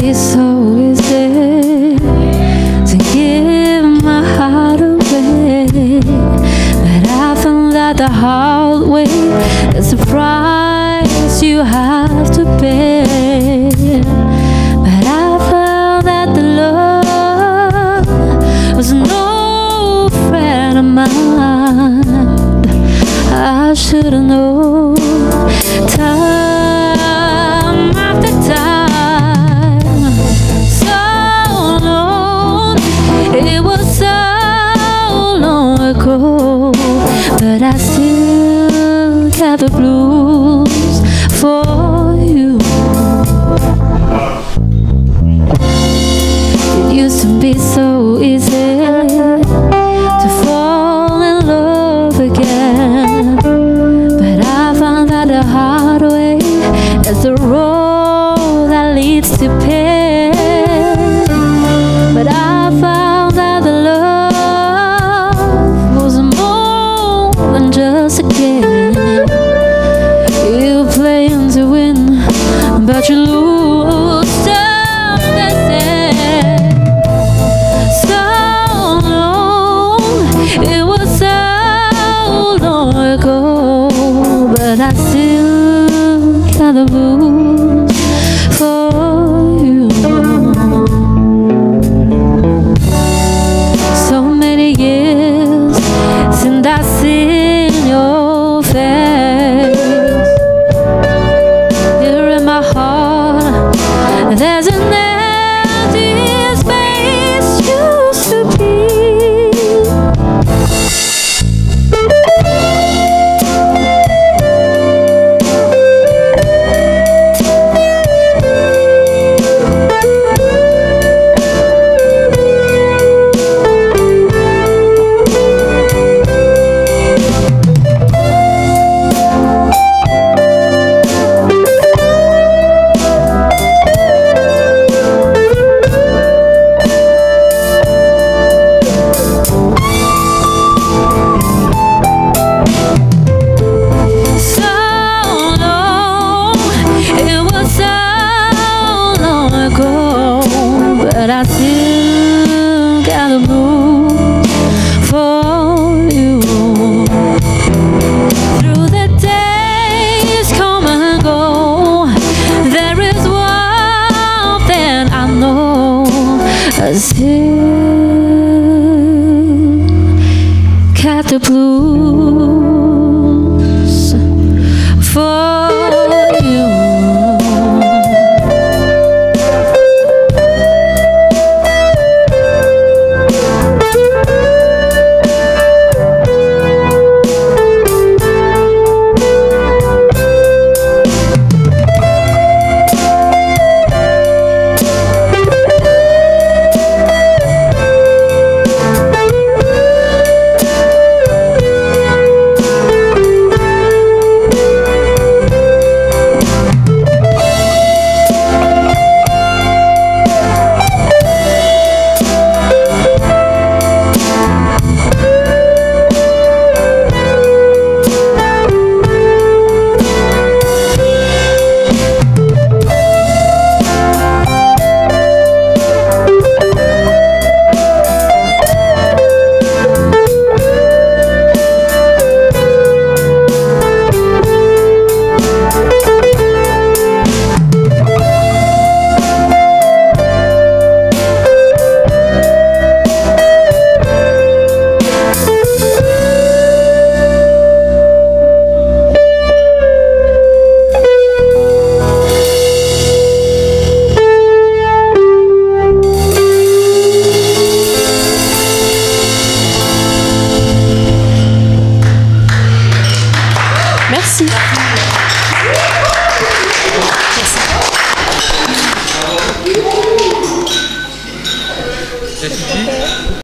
be so easy to give my heart away. But I found that the hard way is the price you have to pay. cold, but I still have the blues for. To. So long, it was so long ago, but I still got the blues. but I still got the blues for you. Through the days come and go, there is one thing I know. I still got the blues. Merci.